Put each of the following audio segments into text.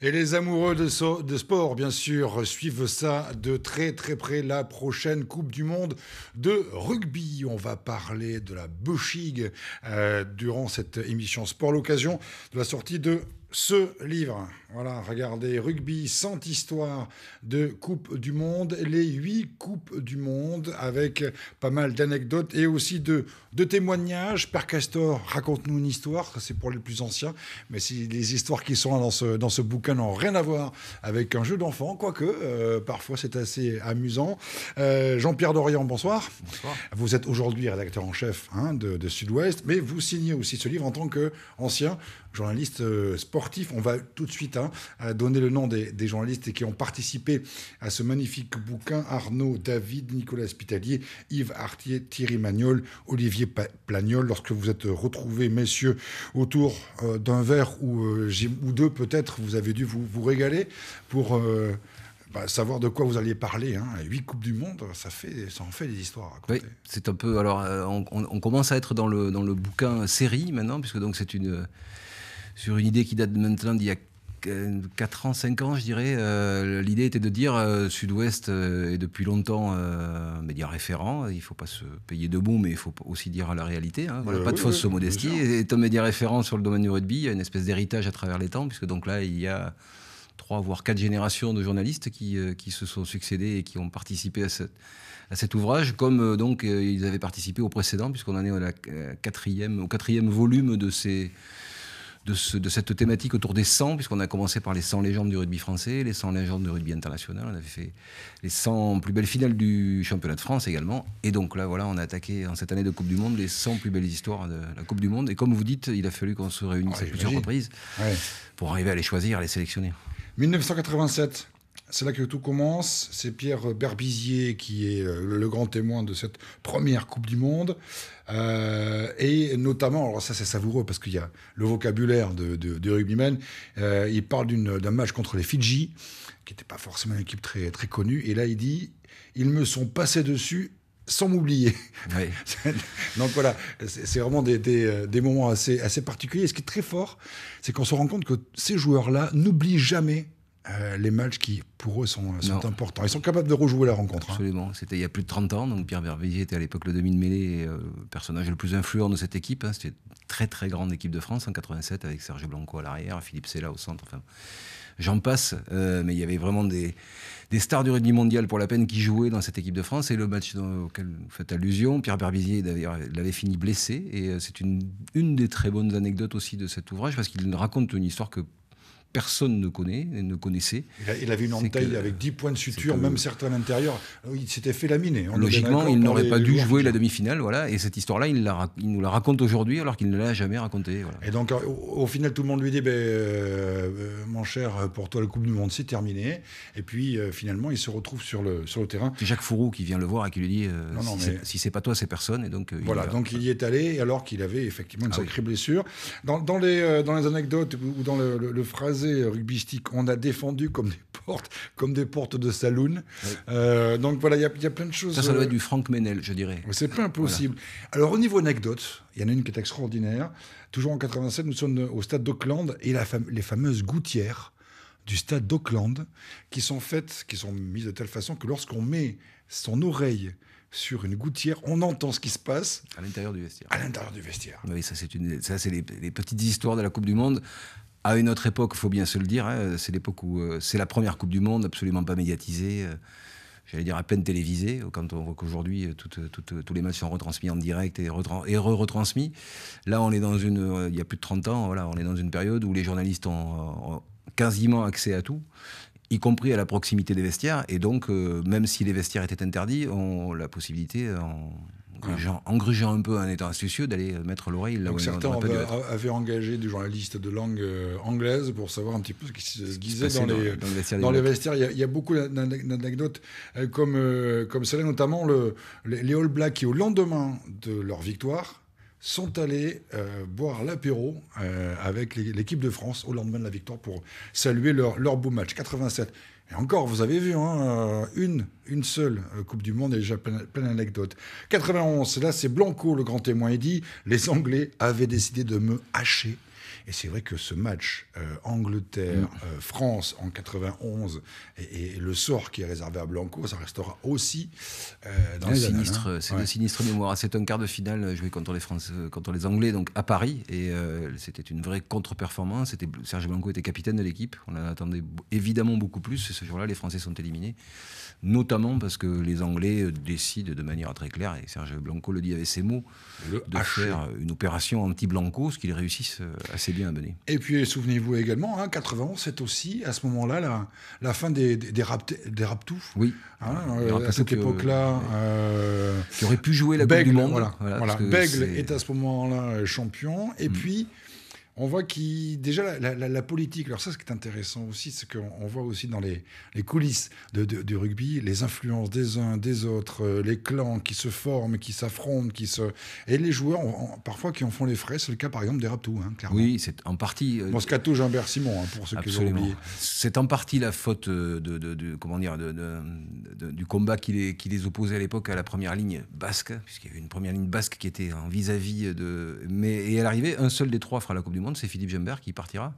Et les amoureux de, sport, bien sûr, suivent ça de très très près. La prochaine Coupe du Monde de rugby. On va parler de la Bushig euh, durant cette émission Sport. L'occasion de la sortie de ce livre. Voilà, regardez, rugby sans histoire de Coupe du Monde, les huit Coupes du Monde, avec pas mal d'anecdotes et aussi de, de témoignages. Père Castor, raconte-nous une histoire, c'est pour les plus anciens, mais si les histoires qui sont dans ce, dans ce bouquin n'ont rien à voir avec un jeu d'enfant, quoique euh, parfois c'est assez amusant. Euh, Jean-Pierre Dorian, bonsoir. Bonsoir. Vous êtes aujourd'hui rédacteur en chef hein, de, de Sud-Ouest, mais vous signez aussi ce livre en tant qu'ancien journaliste euh, On va tout de suite hein, donner le nom des, journalistes qui ont participé à ce magnifique bouquin. Arnaud, David, Nicolas Spitalier, Yves Artier, Thierry Magnol, Olivier Plagnol. Lorsque vous êtes retrouvés, messieurs, autour euh, d'un verre ou, euh, ou deux peut-être, vous avez dû vous, régaler pour... Bah, savoir de quoi vous alliez parler. Hein. Huit Coupes du Monde, ça, fait, ça en fait des histoires Oui, c'est un peu. Alors, on, on, commence à être dans le, dans le bouquin série maintenant, puisque donc c'est une sur une idée qui date maintenant d'il y a 4 ans, 5 ans, je dirais. Euh, l'idée était de dire euh, Sud-Ouest euh, est depuis longtemps un média référent. Il ne faut pas se payer debout, mais il faut aussi dire la réalité. Hein. Voilà, pas de fausse modestie. Est un média référent sur le domaine du rugby. Il y a une espèce d'héritage à travers les temps, puisque donc là, il y a trois voire quatre générations de journalistes qui, qui se sont succédés et qui ont participé à, cette, à cet ouvrage, comme donc ils avaient participé au précédent, puisqu'on en est au quatrième, au quatrième volume de ces de, cette thématique autour des 100, puisqu'on a commencé par les 100 légendes du rugby français, les 100 légendes du rugby international. On avait fait les 100 plus belles finales du championnat de France également. Et donc là, voilà, on a attaqué en cette année de Coupe du Monde les 100 plus belles histoires de la Coupe du Monde. Et comme vous dites, il a fallu qu'on se réunisse à plusieurs reprises pour arriver à les choisir, à les sélectionner. 1987, c'est là que tout commence. C'est Pierre Berbizier qui est euh, le grand témoin de cette première Coupe du Monde. Euh, et notamment, alors ça c'est savoureux parce qu'il y a le vocabulaire de, de, rugbyman. Euh, il parle d'un match contre les Fidji, qui n'était pas forcément une équipe très, très connue. Et là, il dit Ils me sont passés dessus sans m'oublier. Donc voilà, c'est vraiment des, des, des, moments assez, assez particuliers. Et ce qui est très fort, c'est qu'on se rend compte que ces joueurs-là n'oublient jamais euh, les matchs qui, pour eux, sont, importants. Ils sont capables de rejouer la rencontre. Hein. Absolument. C'était il y a plus de 30 ans. Donc Pierre Verveillier était à l'époque le demi-mêlée, euh, le personnage le plus influent de cette équipe. Hein. C'était une très très grande équipe de France en 87 avec Serge Blanco à l'arrière, Philippe Sella au centre. Enfin, j'en passe. Euh, mais il y avait vraiment des, des, stars du rugby mondial pour la peine qui jouaient dans cette équipe de France. Et le match auquel vous faites allusion, Pierre Berbizier d'ailleurs l'avait fini blessé. Et c'est une, une des très bonnes anecdotes aussi de cet ouvrage parce qu'il raconte une histoire que personne ne connaît, ne connaissait. Il, avait une entaille avec 10 points de suture, même certains à l'intérieur. Il s'était fait laminer. Logiquement, il n'aurait pas dû jouer la demi-finale. Voilà, et cette histoire-là, il, il, nous la raconte aujourd'hui alors qu'il ne l'a jamais racontée. Et donc, au, final, tout le monde lui dit ben, euh, euh, Mon cher, pour toi, la Coupe du Monde, c'est terminé. Et puis, euh, finalement, il se retrouve sur le, sur le terrain. C'est Jacques Fourou qui vient le voir et qui lui dit Si c'est pas toi, c'est personne. Et donc, voilà, donc il y est allé alors qu'il avait effectivement une ah sacrée blessure. Dans, dans, les, dans les anecdotes ou dans le, le, le phrase rugbystique, on a défendu comme des portes, comme des portes de saloon. Euh, donc voilà, il y, a plein de choses. Ça, ça doit être euh, du Franck Menel, je dirais. C'est pas impossible. Alors au niveau anecdote, il y en a une qui est extraordinaire. Toujours en 87, nous sommes au stade d'Auckland et la les fameuses gouttières du stade d'Auckland qui sont faites, qui sont mises de telle façon que lorsqu'on met son oreille sur une gouttière, on entend ce qui se passe. À l'intérieur du vestiaire. À l'intérieur du vestiaire. Oui, ça c'est une, ça c'est les, les, petites histoires de la Coupe du Monde à une autre époque, il faut bien se le dire, hein, c'est l'époque où euh, c'est la première Coupe du Monde, absolument pas médiatisée, euh, j'allais dire à peine télévisée, quand on voit qu'aujourd'hui euh, tous les matchs sont retransmis en direct et, re-retransmis. Là, on est dans une, il y a plus de 30 ans, voilà, on est dans une période où les journalistes ont, quasiment accès à tout y compris à la proximité des vestiaires. Et donc, même si les vestiaires étaient interdits, ont la possibilité, en, en grugeant un peu en étant astucieux, d'aller mettre l'oreille là où certains avaient engagé des journalistes de langue euh, anglaise pour savoir un petit peu ce qui se disait dans, les, dans, les vestiaires. Il, y a, beaucoup d'anecdotes euh, comme, euh, comme celle-là, notamment le, les, All Blacks qui, au lendemain de leur victoire, sont allés boire l'apéro avec l'équipe de France au lendemain de la victoire pour saluer leur, leur beau match. 87. Et encore, vous avez vu, hein, euh, une, une seule euh, Coupe du Monde et déjà plein, d'anecdotes. 91, là c'est Blanco le grand témoin. Il dit Les Anglais avaient décidé de me hacher Et c'est vrai que ce match Angleterre-France en 91 et, le sort qui est réservé à Blanco, ça restera aussi dans les sinistre, hein. C'est de sinistre mémoire. C'est un quart de finale joué contre les, contre les Anglais donc à Paris et c'était une vraie contre-performance. Serge Blanco était capitaine de l'équipe. On en attendait évidemment beaucoup plus. Et ce jour-là, les Français sont éliminés notamment parce que les Anglais euh, décident de manière très claire, et Serge Blanco le dit avec ses mots, de faire une opération anti-Blanco, ce qu'ils réussissent euh, bien mener. Et puis souvenez-vous également, hein, 91, c'est aussi à ce moment-là la, la, fin des, des, des, raptous. Oui. Hein, euh, à cette époque-là. qui aurait pu jouer la Coupe du Monde. Voilà, voilà, Bègle est... à ce moment-là champion. Et mm. puis on voit qu'il déjà la, politique. Alors ça, ce qui est intéressant aussi, c'est qu'on voit aussi dans les, coulisses du rugby les influences des uns, des autres, euh, les clans qui se forment, qui s'affrontent, qui se et les joueurs parfois qui en font les frais. C'est le cas par exemple des Raptous, hein, clairement. Oui, c'est en partie. Euh, Moscato, Gimbert, Simon, hein, pour ceux qui l'ont oublié. C'est en partie la faute euh, de, comment dire du combat qui les, qui les opposait à l'époque à la première ligne basque, puisqu'il y avait une première ligne basque qui était en vis-à-vis de. Mais et à l'arrivée, un seul des trois fera la Coupe du Monde c'est Philippe Jembert qui partira.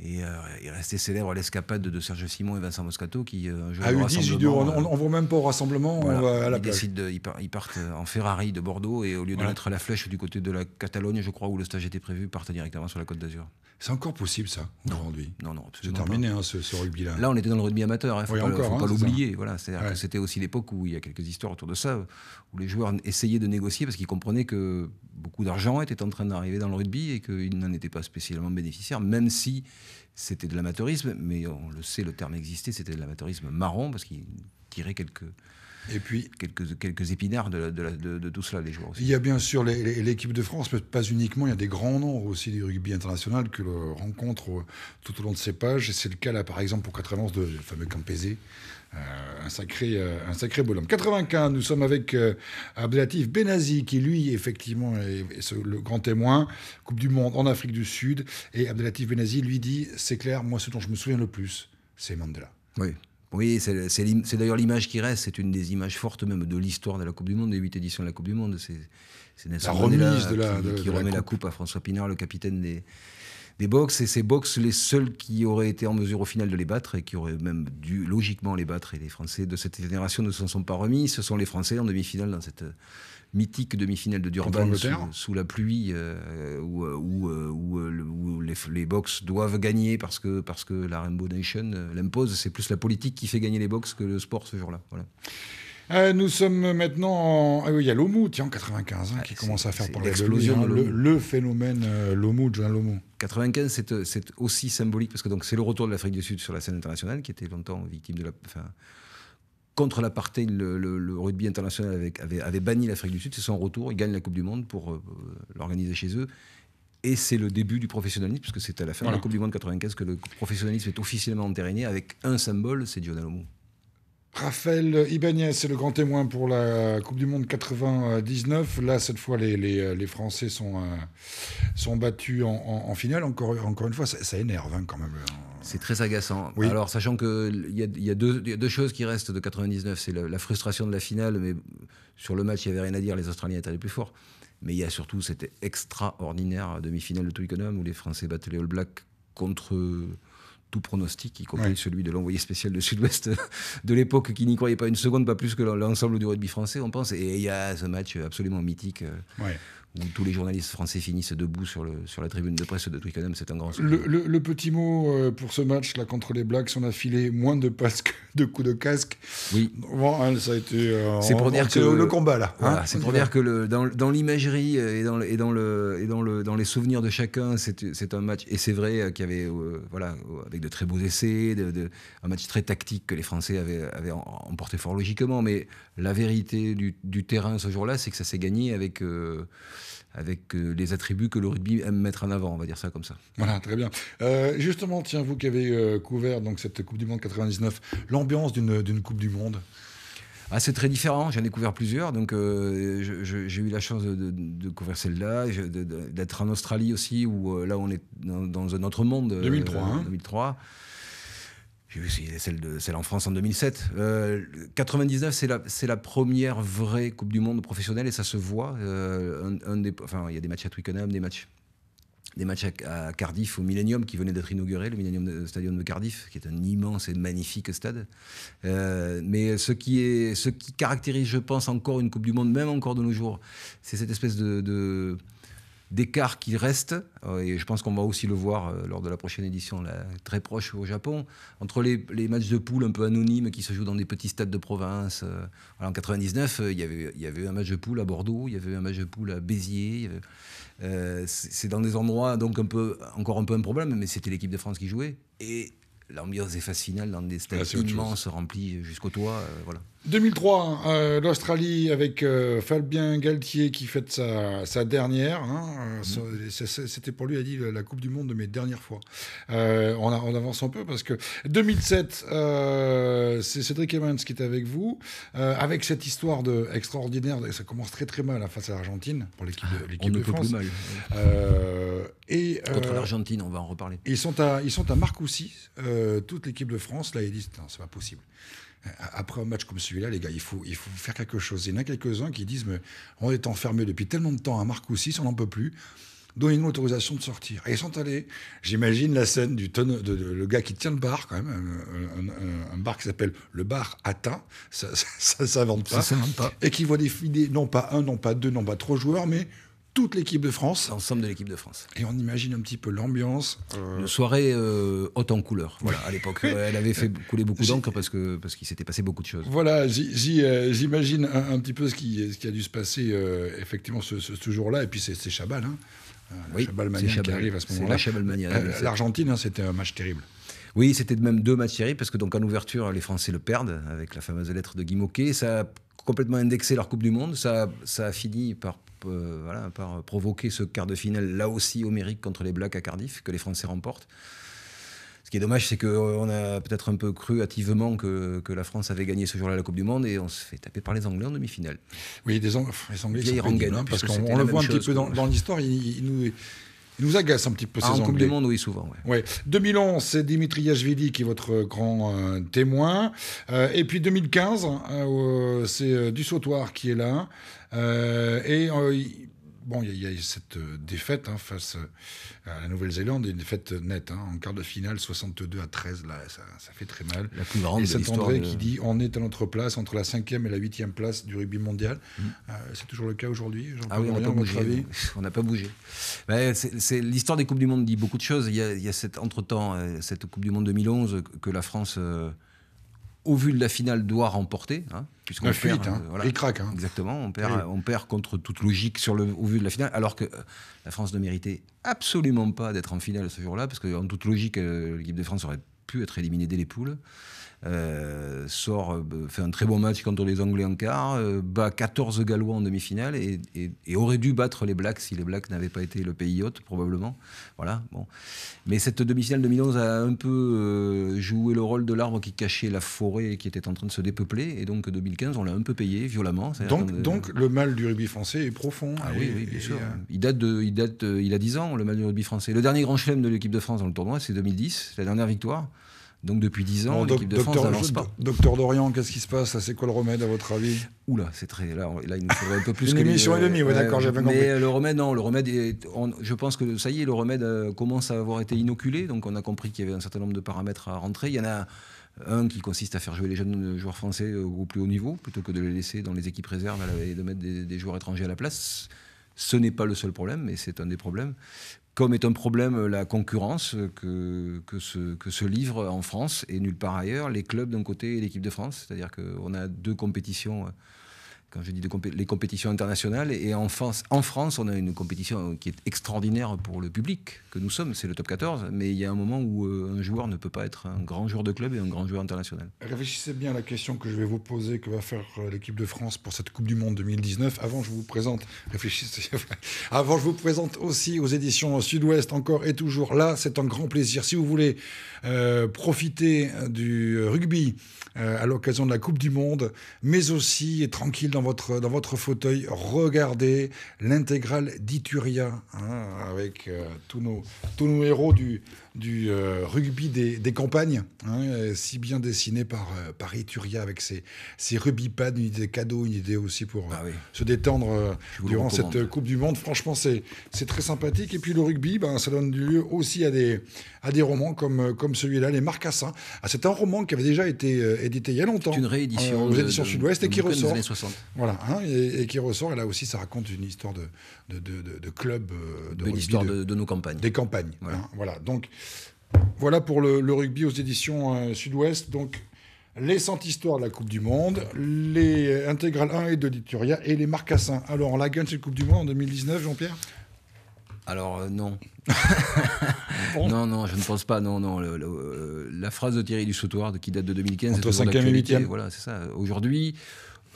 Et euh, il restait célèbre l'escapade de Serge Simon et Vincent Moscato qui euh, un jour on, ne voit même pas au rassemblement, on va à la ils, ils, partent en Ferrari de Bordeaux et au lieu de mettre la flèche du côté de la Catalogne, je crois, où le stage était prévu, partent directement sur la Côte d'Azur. C'est encore possible ça aujourd'hui. Non, non, C'est terminé hein, ce, rugby-là. Là, on était dans le rugby amateur, il hein, ne faut pas, hein, l'oublier. Voilà, c'est-à-dire que c'était aussi l'époque où il y a quelques histoires autour de ça, où les joueurs essayaient de négocier parce qu'ils comprenaient que beaucoup d'argent était en train d'arriver dans le rugby et qu'ils n'en étaient pas spécialement bénéficiaires, même si c'était de l'amateurisme, mais on le sait, le terme existait, c'était de l'amateurisme marron parce qu'ils tiraient quelques et puis, quelques, quelques épinards de, de, tout cela, les joueurs aussi. Il y a bien sûr l'équipe de France, mais pas uniquement, il y a des grands noms aussi du rugby international que l'on rencontre tout au long de ces pages. C'est le cas, là, par exemple, pour 91 de le fameux Campese. Euh, un, sacré, euh, un sacré bonhomme. 95, nous sommes avec euh, Abdelatif Benazi, qui lui, effectivement, est, le grand témoin. Coupe du Monde en Afrique du Sud. Et Abdelatif Benazi lui dit C'est clair, moi, ce dont je me souviens le plus, c'est Mandela. Oui. Oui, c'est d'ailleurs l'image qui reste. C'est une des images fortes même de l'histoire de la Coupe du Monde, des huit éditions de la Coupe du Monde. C'est Nelson la remise de la, qui, remet la coupe. à François Pinard, le capitaine des, des box. Et ces box, les seuls qui auraient été en mesure au final de les battre et qui auraient même dû logiquement les battre. Et les Français de cette génération ne s'en sont pas remis. Ce sont les Français en demi-finale dans cette mythique demi-finale de Durban sous, la pluie euh, où, euh, où, euh, où, les, les box doivent gagner parce que, parce que la Rainbow Nation l'impose. C'est plus la politique qui fait gagner les box que le sport ce jour-là. Voilà. nous sommes maintenant en... Ah oui, il y a Lomu, tiens, en 95, hein, qui commence à faire parler de lui. Hein, le, le, phénomène euh, Lomu, John Lomu. 95, c'est aussi symbolique parce que c'est le retour de l'Afrique du Sud sur la scène internationale, qui était longtemps victime de la, contre l'apartheid, le, le, rugby international avait, avait, banni l'Afrique du Sud. C'est son retour. Il gagne la Coupe du Monde pour euh, l'organiser chez eux. Et c'est le début du professionnalisme, puisque c'est à la fin de la Coupe du Monde 95 que le professionnalisme est officiellement entériné avec un symbole, c'est John Alomu. Raphaël Ibanez est le grand témoin pour la Coupe du Monde 99. Là, cette fois, les, les, les Français sont, euh, sont battus en, en, finale. Encore, encore une fois, ça, énerve hein, quand même. C'est très agaçant. Alors, sachant qu'il y, y, a deux choses qui restent de 99. C'est la, frustration de la finale, mais sur le match, il n'y avait rien à dire. Les Australiens étaient les plus forts. Mais il y a surtout cette extraordinaire demi-finale de Twickenham où les Français battent les All Blacks contre tout pronostic, y compris celui de l'envoyé spécial de Sud-Ouest de l'époque qui n'y croyait pas une seconde, pas plus que l'ensemble du rugby français, on pense. Et il y a ce match absolument mythique euh, où tous les journalistes français finissent debout sur, le, sur la tribune de presse de Twickenham. C'est un grand le, le, petit mot euh, pour ce match là contre les Blacks, on a filé moins de, coups de casque. Oui. Bon, hein, ça a été. Euh, c'est pour dire que le combat là. Hein. c'est pour dire que le, dans, dans l'imagerie et, dans, et, dans, le, et dans, le, dans les souvenirs de chacun, c'est un match. Et c'est vrai euh, qu'il y avait, voilà, avec de très beaux essais, de, un match très tactique que les Français avaient, avaient emporté fort logiquement. Mais la vérité du, du terrain ce jour-là, c'est que ça s'est gagné avec avec euh, les attributs que le rugby aime mettre en avant, on va dire ça comme ça. Voilà, très bien. Euh, justement, tiens, vous qui avez euh, couvert donc, cette Coupe du Monde 99, l'ambiance d'une Coupe du Monde? Ah, c'est très différent, j'en ai couvert plusieurs, donc j'ai eu la chance de, couvrir celle-là, d'être en Australie aussi, où là on est dans, un autre monde. 2003. Hein 2003 celle, en France en 2007. 99, c'est la, c'est la première vraie Coupe du Monde professionnelle et ça se voit. Euh, un, des, enfin, il y a des matchs à Twickenham, des matchs des matchs à, Cardiff au Millennium qui venait d'être inauguré, le Millennium Stadium de Cardiff, qui est un immense et magnifique stade. Euh, mais ce qui, est, ce qui caractérise, je pense, encore une Coupe du Monde, même encore de nos jours, c'est cette espèce de, d'écart qui reste, euh, et je pense qu'on va aussi le voir euh, lors de la prochaine édition, là, très proche au Japon, entre les, les, matchs de poule un peu anonymes qui se jouent dans des petits stades de province. en 99, il y, avait, il y avait un match de poule à Bordeaux, il y avait un match de poule à Béziers. Euh, c'est dans des endroits donc un peu, encore un peu un problème, mais c'était l'équipe de France qui jouait. Et l'ambiance est fascinante dans des stades immenses remplis jusqu'au toit. Euh, voilà. 2003, euh, l'Australie avec euh, Fabien Galtier qui fête sa, dernière. Hein, euh, mm. C'était pour lui, a dit, la Coupe du Monde de mes dernières fois. on, avance un peu parce que 2007, c'est Cédric Evans qui est avec vous, avec cette histoire de extraordinaire. Ça commence très très mal hein, face à l'Argentine pour l'équipe de, ah, de France. Plus mal. et, Contre l'Argentine, on va en reparler. Ils sont à, ils sont à Marcoussis, toute l'équipe de France. Là, ils disent, non, c'est pas possible après un match comme celui-là, les gars, il faut, il faut faire quelque chose. Il y en a quelques-uns qui disent mais on est enfermé depuis tellement de temps à Marcoussis, on n'en peut plus. Donnez-nous l'autorisation de sortir. Et ils sont allés. J'imagine la scène du tonneau, de, le gars qui tient le bar, quand même, un, bar qui s'appelle le bar Atteint. Ça ne s'invente pas. Ça pas. Et qui voit défiler, non pas un, non pas deux, non pas trois joueurs, mais toute l'équipe de France. L'ensemble de l'équipe de France. Et on imagine un petit peu l'ambiance. Euh... Une soirée euh, haute en couleur, voilà, à l'époque. Elle avait fait couler beaucoup d'encre parce qu'il parce qu'il s'était passé beaucoup de choses. Voilà, euh, j'imagine un, petit peu ce qui, ce qui a dû se passer euh, effectivement ce, jour-là. Et puis c'est Chabal, hein. oui, Chabalmania qui arrive à ce moment-là. L'Argentine, hein, c'était un match terrible. Oui, c'était même deux matchs terribles parce que donc en ouverture, les Français le perdent avec la fameuse lettre de Guy Moquet. Ça a complètement indexé leur Coupe du Monde. Ça, ça a fini par euh, voilà, par provoquer ce quart de finale là aussi homérique contre les Blacks à Cardiff, que les Français remportent. Ce qui est dommage, c'est qu'on a peut-être un peu cru hâtivement que, que, la France avait gagné ce jour-là la Coupe du Monde et on se fait taper par les Anglais en demi-finale. Oui, des les Anglais ils sont hein, parce qu'on le voit un petit peu dans, l'histoire, ils, nous, nous agacent un petit peu ah, ces en Anglais. Coupe du Monde, oui, souvent. Ouais. 2011, c'est Dimitri Yachvili qui est votre grand euh, témoin. Euh, et puis 2015, c'est du sautoir qui est là. Euh, et euh, bon, il y, a cette euh, défaite hein, face à la Nouvelle-Zélande, une défaite nette hein, en quart de finale, 62 à 13. Là, ça, fait très mal. La plus grande et Saint-André qui dit on est à notre place entre la cinquième et la huitième place du rugby mondial. Mm. c'est toujours le cas aujourd'hui. Ah oui, on n'a pas, bougé. On n'a pas bougé. c'est, l'histoire des coupes du monde dit beaucoup de choses. Il y a, il y a cet entre-temps, cette Coupe du Monde 2011 que la France au vu de la finale, doit remporter. Hein, puisqu'on perd, hein. Euh, il craque. Hein. Exactement, on perd, on perd contre toute logique sur le, au vu de la finale, alors que euh, la France ne méritait absolument pas d'être en finale ce jour-là, parce qu'en toute logique, euh, l'équipe de France aurait pu être éliminée dès les poules. Euh, sort, euh, fait un très bon match contre les Anglais en quart, euh, bat 14 Gallois en demi-finale et, aurait dû battre les Blacks si les Blacks n'avaient pas été le pays hôte, probablement. Voilà, bon. Mais cette demi-finale 2011 a un peu joué le rôle de l'arbre qui cachait la forêt qui était en train de se dépeupler. Et donc 2015, on l'a un peu payé violemment. Donc, donc le mal du rugby français est profond. Ah oui, oui, bien sûr. Il, date de, il, date, il a 10 ans, le mal du rugby français. Le dernier grand chelem de l'équipe de France dans le tournoi, c'est 2010, la dernière victoire. Donc depuis 10 ans, l'équipe de France n'avance pas. Docteur Dorian, qu'est-ce qui se passe C'est quoi le remède à votre avis? Oula, c'est très. Là, là, il nous faudrait un peu plus. Une émission et demie, oui, d'accord, j'avais compris. Mais le remède, non, le remède, est, je pense que ça y est, le remède euh, commence à avoir été inoculé. Donc on a compris qu'il y avait un certain nombre de paramètres à rentrer. Il y en a un qui consiste à faire jouer les jeunes joueurs français au plus haut niveau, plutôt que de les laisser dans les équipes réserves et de mettre des joueurs étrangers à la place. Ce n'est pas le seul problème, mais c'est un des problèmes comme est un problème la concurrence que, que, se, livre en France et nulle part ailleurs les clubs d'un côté et l'équipe de France. C'est-à-dire qu'on a deux compétitions quand je dis les compétitions internationales. Et en France, en France, on a une compétition qui est extraordinaire pour le public que nous sommes, c'est le top 14. Mais il y a un moment où euh, un joueur ne peut pas être un grand joueur de club et un grand joueur international. Réfléchissez bien à la question que je vais vous poser, que va faire euh, l'équipe de France pour cette Coupe du Monde 2019. Avant, je vous présente, réfléchissez, avant, je vous présente aussi aux éditions Sud-Ouest, encore et toujours. Là, c'est un grand plaisir. Si vous voulez euh, profiter du rugby à l'occasion de la Coupe du Monde, mais aussi être tranquille dans votre, dans votre fauteuil, regardez l'intégrale d'Ituria, hein, avec euh, tous, nos, tous nos héros du, du euh, rugby des, des campagnes, hein, si bien dessiné par, euh, par Ituria, avec ses, ses rugby pads, une idée cadeau, une idée aussi pour Ah oui. se détendre durant cette Coupe du Monde. Franchement, c'est très sympathique. Et puis le rugby, ben, ça donne lieu aussi à des, à des romans comme, comme celui-là, Les Marcassins. Ah, c'est un roman qui avait déjà été édité il y a longtemps. C'est une réédition aux éditions Sud-Ouest et qui ressort. Années 60. Voilà, hein, et, et qui ressort. Et là aussi, ça raconte une histoire de, de, de, club euh, de de nos campagnes. des campagnes. Voilà. hein, voilà. Donc, voilà pour le, le rugby aux éditions euh, Sud-Ouest. Donc, les 100 histoires de la Coupe du Monde, les intégrales 1 et 2 d'Ituria et les marcassins. Alors, on la gagne cette Coupe du Monde en 2019, Jean-Pierre? Alors euh, non. Bon. Non, non, je ne pense pas. Non, non. le- le- euh, la phrase de Thierry Dussautoir, de- qui date de 2015, Entre est toujours cinquième et d'actualité. huitième. Voilà, c'est ça. Aujourd'hui,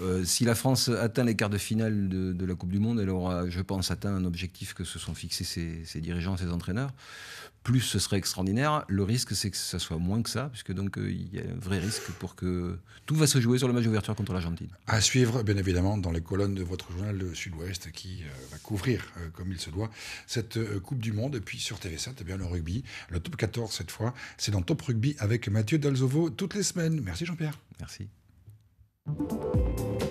euh, si la France atteint les quarts de finale de, de la Coupe du Monde, elle aura, je pense, atteint un objectif que se sont fixés ses, ses dirigeants, ses entraîneurs. Plus ce serait extraordinaire. Le risque, c'est que ça soit moins que ça, puisque donc euh, il y a un vrai risque pour que tout va se jouer sur le match d'ouverture contre l'Argentine. À suivre, bien évidemment, dans les colonnes de votre journal de Sud-Ouest qui euh, va couvrir, comme il se doit, cette Coupe du Monde. Et puis sur TV7, eh bien, le rugby, le top 14 cette fois, c'est dans Top Rugby avec Mathieu Dalzovo toutes les semaines. Merci Jean-Pierre. Merci. Thank you.